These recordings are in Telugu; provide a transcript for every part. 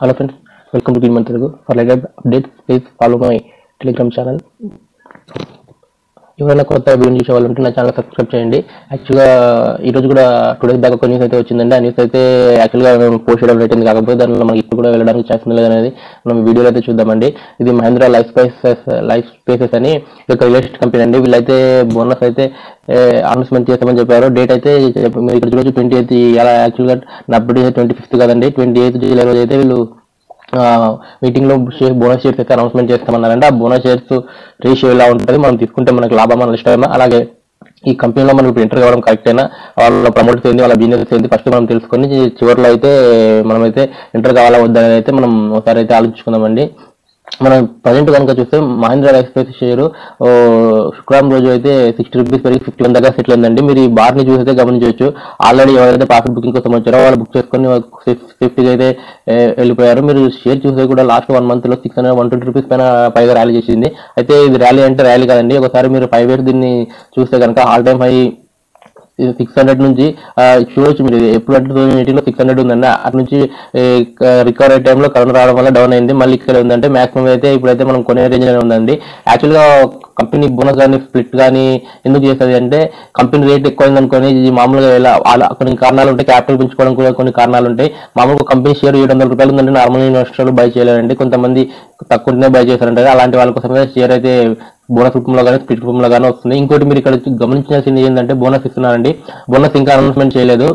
Hello friends welcome to to Green Telugu for like updates please follow my Telegram channel ఎవరైనా కొత్త వీడియో చూసే వాళ్ళు ఉంటే నా ఛానల్ సబ్స్క్రైబ్ చేయండి. యాక్చువల్గా ఈ రోజు కూడా టూ డేస్ దాకా ఒక న్యూస్ అయితే వచ్చిందండి. ఆ న్యూస్ అయితే యాక్చువల్గా మేము పోస్ట్ చేయడం రేటింది కాకపోతే దానిలో మనకి ఇప్పుడు కూడా వెళ్ళడానికి ఛాన్స్ లేదు అనేది మనం వీడియోలో అయితే చూద్దామండి. ఇది Mahindra life spaces life spaces అని ఒక రియల్ ఎస్టేట్ కంపెనీ అండి. వీళ్ళైతే బోనస్ అయితే అనౌన్స్మెంట్ చేస్తామని చెప్పారు. డేట్ అయితే మీరు ఇక్కడ చూడొచ్చు ట్వంటీ ఎయిత్ అలా యాక్చువల్గా నా అప్డేట్ ట్వంటీ ఫిఫ్త్ కదండి. ట్వంటీ ఎయిత్ జూలై రోజు అయితే వీళ్ళు మీటింగ్లో షేర్ బోనస్ షేర్స్ అయితే అనౌన్స్మెంట్ చేస్తామన్నారంటే ఆ బోనస్ షేర్స్ రేషియో ఎలా ఉంటుంది మనం తీసుకుంటే మనకి లాభం మన ఇష్టమా అలాగే ఈ కంపెనీలో మనం ఇప్పుడు ఎంటర్ కావడం కరెక్ట్ అయినా వాళ్ళ ప్రమోట్ చేయండి వాళ్ళ బిజినెస్ ఏంది? ఫస్ట్ మనం తెలుసుకొని చివరిలో అయితే మనమైతే ఎంటర్ కావాలా వద్దా అయితే మనం ఒకసారి అయితే ఆలోచించుకుందామండి. మనం ప్రజెంట్ కనుక చూస్తే మహేంద్ర ఎక్స్ప్రెస్ షేర్ శుక్రవారం రోజు అయితే సిక్స్టీ రూపీస్ పెరిగి ఫిఫ్టీ వన్ దగ్గర సెటిల్ అయిందండి. మీరు ఈ బార్ని చూస్తే గమనించవచ్చు. ఆల్రెడీ ఎవరైతే ప్రాఫిట్ బుకింగ్ కోసం వచ్చారో వాళ్ళు బుక్ చేసుకొని సేఫ్టీగా అయితే వెళ్ళిపోయారు. మీరు షేర్ చూస్తే కూడా లాస్ట్ వన్ మంత్లో six hundred one twenty rupees పైన పైగా ర్యాలీ చేసింది. అయితే ఇది ర్యాలీ అంటే ర్యాలీ కాదండి. ఒకసారి మీరు ఫైవ్ ఇయర్స్ దీన్ని చూస్తే కనుక all time high six hundred నుంచి ఆ, చూడొచ్చు మీరు ఎప్పుడు అంటే టూ థౌసండ్ సిక్స్ హండ్రెడ్ ఉందండి అటు నుంచి రికవర్ అయ్యే టైంలో కరోనా రావడం వల్ల డౌన్ అయింది. మళ్ళీ ఇక్కడ ఉందంటే మాక్సిమం అయితే ఇప్పుడైతే మనం కొనే రేంజ్లోనే ఉందండి. యాక్చువల్గా కంపెనీ బోనస్ కానీ స్ప్లిట్ కానీ ఎందుకు చేస్తుంది అంటే కంపెనీ రేట్ ఎక్కువ అనుకొని ఇది మామూలుగా ఇలా అలా కొన్ని కారణాలు ఉంటాయి. క్యాపిటల్ పెంచుకోవడం కూడా కొన్ని కారణాలు ఉంటాయి. మామూలుగా కంపెనీ షేర్ ఏడు వందల రూపాయలు ఉందంటే నార్మల్ ఇన్వెస్టర్లు బై చేయలేరండి. కొంతమంది తక్కువ ఉంటేనే బై చేస్తారంటారు. అలాంటి వాళ్ళ కోసమే షేర్ అయితే బోనస్ రూపంలో కానీ స్ప్లిట్ రూపంలో కానీ వస్తుంది. ఇంకోటి మీరు ఇక్కడ గమనించాల్సింది ఏంటంటే బోనస్ ఇస్తున్నారండి. బోనస్ ఇంకా అనౌన్స్మెంట్ చేయలేదు.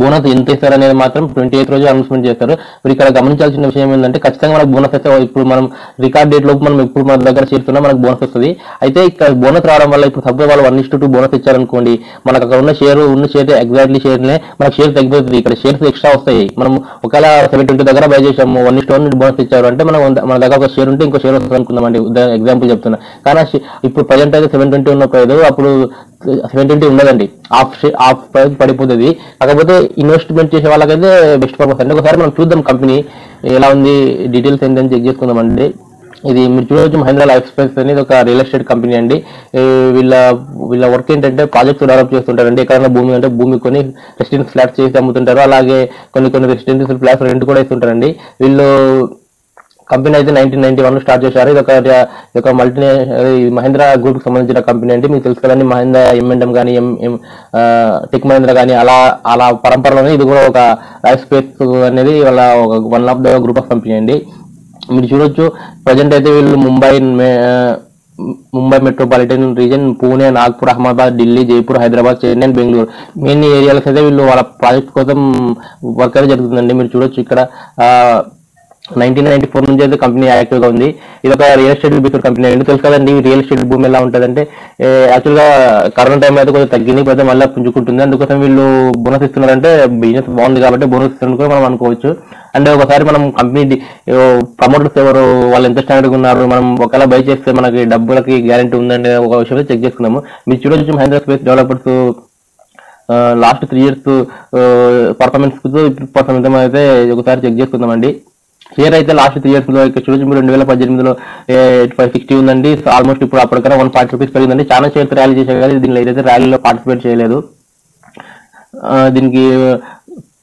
బోనస్ ఎంత ఇస్తారు అనేది మాత్రం ట్వంటీ ఎయిత్ రోజు అనౌన్స్మెంట్ చేస్తారు. మీరు ఇక్కడ గమనించాల్సిన విషయం ఏంటంటే ఖచ్చితంగా మనకు బోనస్ అయితే ఇప్పుడు మనం రికార్డ్ డేట్ లోపు మనం ఇప్పుడు మన దగ్గర చేస్తున్నా మనకు బోనస్ వస్తుంది. అయితే ఇక్కడ బోనస్ రావడం వల్ల ఇప్పుడు సపోజ్ వాళ్ళు వన్ ఇస్ టూ బోనస్ ఇచ్చారనుకోండి మనకు అక్కడ ఉన్న షేర్ ఉన్న షేర్ ఎగ్జాక్ట్లీ షేర్నే మనకు షేర్ తగ్గిపోతుంది. ఇక్కడ షేర్స్ ఎక్స్ట్రా వస్తాయి. మనం ఒకవేళ సెవెన్ ట్వంటీ దగ్గర బై చేసాము one is to one bonus ఇచ్చారు అంటే మనం మన దగ్గర ఒక షేర్ ఉంటే ఇంకో షేర్ వస్తుంది అనుకుందామండి ఎగ్జాంపుల్ చెప్తున్నా. కానీ ఇప్పుడు ప్రజెంట్ అయితే సెవెన్ ట్వంటీ ఉన్న ప్రైస్ అప్పుడు సెవెన్ ట్వంటీ ఉండదండి. ఆఫ్ ఆఫ్ ప్రైస్ పడిపోతుంది. కాకపోతే ఇన్వెస్ట్మెంట్ చేసే వాళ్ళకైతే బెస్ట్ పర్పస్. అండి ఒకసారి మనం చూద్దాం కంపెనీ ఎలా ఉంది డీటెయిల్స్ ఏంటని చెక్ చేసుకుందామండి. ఇది మీరు చూడవచ్చు మహేంద్ర లైఫ్ స్పేస్ అనేది ఒక రియల్ ఎస్టేట్ కంపెనీ అండి. వీళ్ళ వీళ్ళ వర్క్ ఏంటంటే ప్రాజెక్ట్స్ డెవలప్ చేస్తుంటారండి. ఎక్కడైనా భూమి అంటే భూమి కొన్ని రెసిడెన్స్ ఫ్లాట్స్ చేసి అమ్ముతుంటారు. అలాగే కొన్ని కొన్ని రెసిడెన్షియల్ ఫ్లాట్స్ రెంట్ కూడా ఇస్తుంటారండి. వీళ్ళు కంపెనీ అయితే నైన్టీన్ నైన్టీ వన్ స్టార్ట్ చేశారు. ఇది ఒక ఒక మల్టీ మహేంద్ర గ్రూప్కి సంబంధించిన కంపెనీ అంటే మీకు తెలుసు కదండి మహేంద్ర ఎంఎండ్ఎం కానీ ఎం టెక్ మహేంద్ర కానీ అలా అలా పరంపరలోనే ఇది కూడా ఒక లైఫ్ స్పేస్ అనేది వాళ్ళ ఒక one of the group of company అండి. మీరు చూడొచ్చు ప్రజెంట్ అయితే వీళ్ళు Mumbai Mumbai metropolitan region Pune Nagpur Ahmedabad Delhi Jaipur Hyderabad Chennai Bengaluru. Main ఏరియాలకు అయితే వీళ్ళు వాళ్ళ ప్రాజెక్ట్ కోసం వర్క్ అయితే జరుగుతుందండి. మీరు చూడొచ్చు ఇక్కడ నైన్టీన్ నైన్టీ ఫోర్ నుంచి అయితే కంపెనీ యాక్టివ్గా ఉంది. ఇది ఒక రియల్ ఎస్టేట్ బిఫోర్ కంపెనీ అండి. తెలుసు కదండి రియల్ ఎస్టేట్ భూమి ఎలా ఉంటుందంటే యాక్చువల్గా కరోనా టైం అయితే కొంచెం తగ్గింది పోతే మళ్ళీ పుంజుకుంటుంది. అందుకోసం వీళ్ళు బోనస్ ఇస్తున్నారంటే బిజినెస్ బాగుంది కాబట్టి బోనస్ ఇస్తున్నారు కూడా మనం అనుకోవచ్చు. అంటే ఒకసారి మనం కంపెనీ ప్రమోటర్స్ ఎవరు వాళ్ళు ఎంత స్టాండర్డ్ ఉన్నారు మనం ఒకవేళ బై చేస్తే మనకి డబ్బులకి గ్యారంటీ ఉందండి ఒక విషయం చెక్ చేసుకున్నాము మీరు చూడొచ్చు Mahindra space developers last three years performance performance అయితే ఒకసారి చెక్ చేసుకుందామండి. షేర్ అయితే లాస్ట్ త్రీ ఇయర్స్లో ఇక్కడ చూడొచ్చు మీరు రెండు వేల పద్దెనిమిదిలో ఎయిట్ ఫైవ్ సిక్స్టీ ఉందండి. ఆల్మోస్ట్ ఇప్పుడు అప్పటికైనా వన్ ఫార్టీ రూపీస్ పెరిగిందండి. చాలా షేర్స్ ర్యాలీ చేశారు కానీ దీనిలో ఏదైతే ర్యాలీలో పార్టిసిపేట్ చేయలేదు దీనికి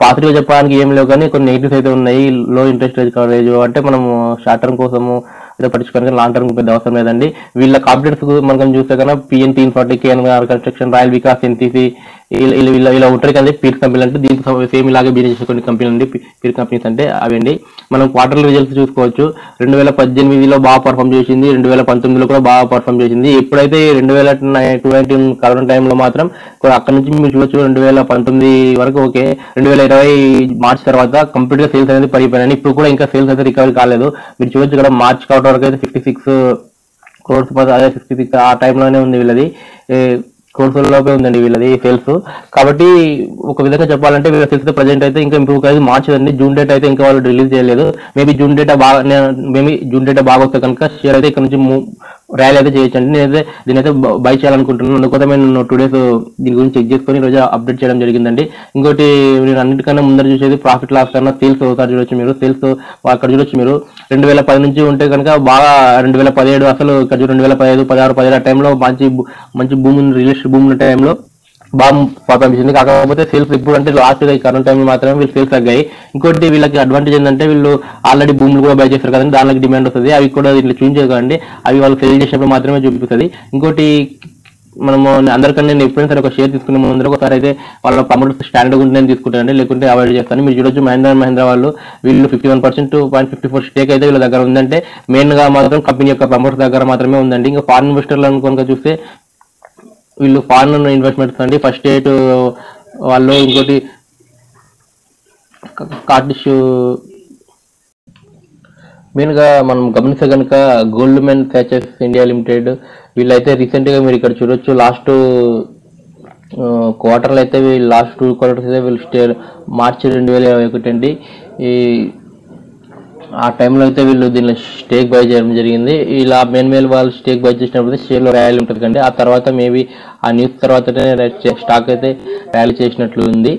పాజిటివ్ చెప్పడానికి ఏం లేవు కానీ కొన్ని నెగిటివ్స్ అయితే ఉన్నాయి. లో ఇంట్రెస్ట్ రేట్ కవరేజ్ అంటే మనం షార్ట్ టర్మ్ కోసము ఏదో పట్టించుకోవడానికి లాంగ్ టర్మ్ పెద్ద అవసరం లేదండి. వీళ్ళ కాంపిటెన్స్ మనం చూస్తే కన్నా PN teen forty KNR construction royal Vikas NTC ఇలా ఇలా ఉంటారు కదా పీర్ కంపెనీలు అంటే దీనికి సేమ్ ఇలాగే బిజినెస్ చేసే కొన్ని కంపెనీలు అండి పీర్ కంపెనీస్ అంటే అవండి. మనం క్వార్టర్ రిజల్ట్స్ చూసుకోవచ్చు. రెండు వేల పద్దెనిమిదిలో బాగా పర్ఫామ్ చేసింది. రెండు వేల పంతొమ్మిదిలో కూడా బాగా పర్ఫామ్ చేసింది. ఎప్పుడైతే రెండు వేల ట్వంటీ కరోనా టైంలో మాత్రం అక్కడ నుంచి మీరు చూడొచ్చు రెండు వేల పంతొమ్మిది వరకు ఓకే. రెండు వేల ఇరవై మార్చ్ తర్వాత కంప్లీట్గా సేల్స్ అనేది పడిపోయినాయి ఇప్పుడు కూడా ఇంకా సేల్స్ అయితే రికవరీ కాలేదు. మీరు చూడొచ్చు ఇక్కడ మార్చ్ క్వార్టర్ వరకు అయితే ఫిఫ్టీ సిక్స్ క్రోడ్స్ అదే సిక్స్టీ సిక్స్ ఆ టైంలోనే ఉంది వీళ్ళది. క్రోర్స్ లోపే ఉందండి వీళ్ళది సేల్స్ కాబట్టి ఒక విధంగా చెప్పాలంటే వీళ్ళ సేల్స్ ప్రజెంట్ అయితే ఇంకా ఇంప్రూవ్ కాదు మార్చ్ అండి జూన్ డేట్ అయితే ఇంకా వాళ్ళు రిలీజ్ చేయలేదు. మేబీ జూన్ డేటా బాగా మేబీ జూన్ డేటా బాగా వస్తే కనుక షేర్ అయితే ఇక్కడ నుంచి ర్యాలీ అయితే చేయొచ్చండి నేనైతే దీనైతే బై చేయాలనుకుంటున్నాను. అందుకోసం నేను టూ డేస్ దీని గురించి చెక్ చేసుకొని రోజు అప్డేట్ చేయడం జరిగిందండి. ఇంకోటి నేను అన్నిటికన్నా ముందర చూసేది ప్రాఫిట్ లాస్ కన్నా సేల్స్ ఒకసారి చూడొచ్చు మీరు. సేల్స్ అక్కడ చూడొచ్చు మీరు. రెండు వేల పది నుంచి ఉంటే కనుక బాగా రెండు వేల పదిహేడు అసలు ఇక్కడ రెండు వేల పదిహేడు పదహారు పదిహేడు టైంలో మంచి మంచి భూమి రియల్ ఎస్టేట్ భూమి ఉన్న టైంలో బాగా పర్ఫార్మ్ కాకపోతే సేల్స్ ఇప్పుడు అంటే లాస్ట్ ఈ కరోనా మాత్రమే వీళ్ళు సేల్స్ తగ్గాయి. ఇంకోటి వీళ్ళకి అడ్వాంటేజ్ ఏంటంటే వీళ్ళు ఆల్రెడీ భూములు కూడా బై చేస్తారు కదండి దానికి డిమాండ్ వస్తుంది. అవి కూడా ఇట్లా చూపించేది కదండి అవి వాళ్ళు సేల్ చేసినప్పుడు మాత్రమే చూపిస్తుంది. ఇంకోటి మనము అందరికన్నా నేను ఎప్పుడైనా సరే ఒక షేర్ తీసుకునే ముందు ఒకసారి అయితే వాళ్ళ ప్రమోటర్ స్టాండర్డ్ ఉంటే నేను తీసుకుంటానండి. లేకుంటే అవాయిడ్ చేస్తాను. మీరు చూడొచ్చు మహేంద్ర మహేంద్ర వాళ్ళు వీళ్ళు fifty one percent point fifty four stake అయితే వీళ్ళ దగ్గర ఉందంటే మెయిన్గా మాత్రం కంపెనీ యొక్క ప్రమోటర్ దగ్గర మాత్రమే ఉందండి. ఇంకా ఫారెన్ ఇన్వెస్టర్లను కనుక చూస్తే వీళ్ళు ఫారెన్ ఇన్వెస్ట్మెంట్స్ అండి ఫస్ట్ ఎయిట్ వాళ్ళు ఇంకోటి కార్టిష్ మెయిన్గా మనం గమనిస్తే కనుక గోల్డ్ మెన్ ఫ్యాచర్స్ ఇండియా లిమిటెడ్ వీళ్ళైతే రీసెంట్గా మీరు ఇక్కడ చూడొచ్చు లాస్ట్ క్వార్టర్లు అయితే వీళ్ళు లాస్ట్ టూ క్వార్టర్స్ అయితే వీళ్ళు స్టే మార్చి రెండు వేల ఇరవై ఒకటి అండి. ఈ ఆ టైంలో అయితే వీళ్ళు దీనిలో స్టేక్ బై చేయడం జరిగింది. ఇలా మెయిన్ మెయిన్ వాళ్ళు స్టేక్ బై చేసినప్పుడు షేర్లో ర్యాలీ ఉంటుంది కండి ఆ తర్వాత మేబీ ఆ న్యూస్ తర్వాతనే స్టాక్ అయితే ర్యాలీ చేసినట్లు ఉంది.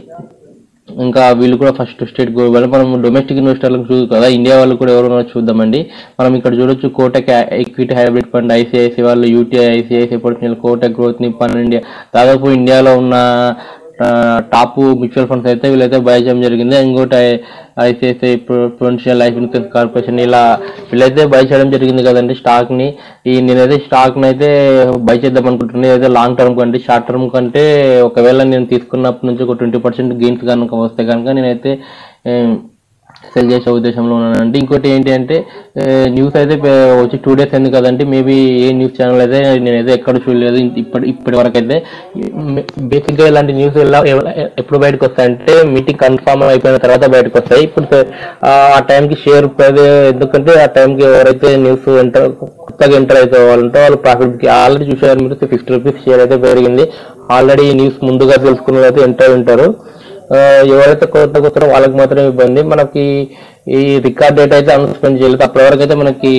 ఇంకా వీళ్ళు కూడా ఫస్ట్ స్టేట్ గోల్డ్ మనం డొమెస్టిక్ ఇన్వెస్టర్లకు చూదు కదా ఇండియా వాళ్ళు కూడా ఎవరు చూద్దామండి. మనం ఇక్కడ చూడొచ్చు Kotak equity hybrid fund ICICI వాళ్ళు UTI ICICI potential Kotak growth Nippon India దాదాపు ఇండియాలో ఉన్న టాప్ మ్యూచువల్ ఫండ్స్ అయితే వీళ్ళైతే బై చేయడం జరిగింది. ఇంకోటి ICICI provincial life insurance corporation ఇలా వీళ్ళైతే బై చేయడం జరిగింది కదండి స్టాక్ని ఈ నేనైతే స్టాక్ని అయితే బై చేద్దాం అనుకుంటున్నాను అయితే లాంగ్ టర్మ్ కంటే షార్ట్ టర్మ్ కంటే ఒకవేళ నేను తీసుకున్నప్పటి నుంచి ఒక ట్వంటీ పర్సెంట్ గెయిన్స్ కనుక వస్తే కనుక నేనైతే సెల్ చేసే ఉద్దేశంలో ఉన్నానండి ఇంకోటి ఏంటి అంటే న్యూస్ అయితే వచ్చి టూ డేస్ అయింది కదండి మేబీ ఏ న్యూస్ ఛానల్ అయితే నేనైతే ఎక్కడ చూడలేదు ఇప్పటి ఇప్పటి వరకు అయితే బేసిక్గా ఇలాంటి న్యూస్ ఎలా ఎప్పుడు బయటకు వస్తాయంటే మీటింగ్ కన్ఫర్మ్ అయిపోయిన తర్వాత బయటకు వస్తాయి. ఇప్పుడు ఆ టైంకి షేర్ ఎందుకంటే ఆ టైంకి ఎవరైతే న్యూస్ ఎంటర్ కొత్తగా ఎంటర్ అయితే వాళ్ళంటే వాళ్ళు ప్రాఫిట్కి ఆల్రెడీ చూసారు మీరు సిక్స్టీ రూపీస్ షేర్ అయితే పెరిగింది. ఆల్రెడీ న్యూస్ ముందుగా తెలుసుకున్న అయితే ఎంటర్ ఉంటారు. ఎవరైతే కొత్త కొత్త వాళ్ళకి మాత్రమే ఇబ్బంది. మనకి ఈ రికార్డ్ డేట్ అయితే అనౌన్స్మెంట్ చేయలేదు. అప్పటి వరకు అయితే మనకి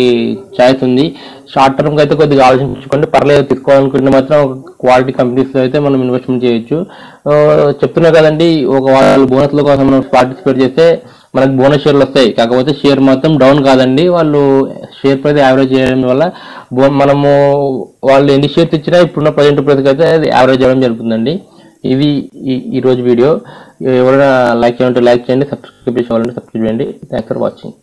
ఛాయిస్ ఉంది. షార్ట్ టర్మ్ అయితే కొద్దిగా ఆలోచించుకోండి. పర్లేదు తీసుకోవాలనుకుంటే మాత్రం క్వాలిటీ కంపెనీస్ అయితే మనం ఇన్వెస్ట్మెంట్ చేయొచ్చు. చెప్తున్నా కదండి ఒక వాళ్ళు బోనస్ల కోసం మనం పార్టిసిపేట్ చేస్తే మనకు బోనస్ షేర్లు వస్తాయి. కాకపోతే షేర్ మాత్రం డౌన్ కాదండి. వాళ్ళు షేర్ ప్రైస్ యావరేజ్ చేయడం వల్ల బో- మనము వాళ్ళు ఎన్ని షేర్స్ ఇచ్చినా ఇప్పుడున్న ప్రజెంట్ ప్రైస్ అయితే అది యావరేజ్ చేయడం జరుగుతుందండి. ఇది ఈ- ఈ రోజు వీడియో. ఎవరైనా లైక్ చేయాలంటే లైక్ చేయండి సబ్స్క్రైబ్ చేసేవాళ్ళంటే సబ్స్క్రైబ్ చేయండి. Thanks for watching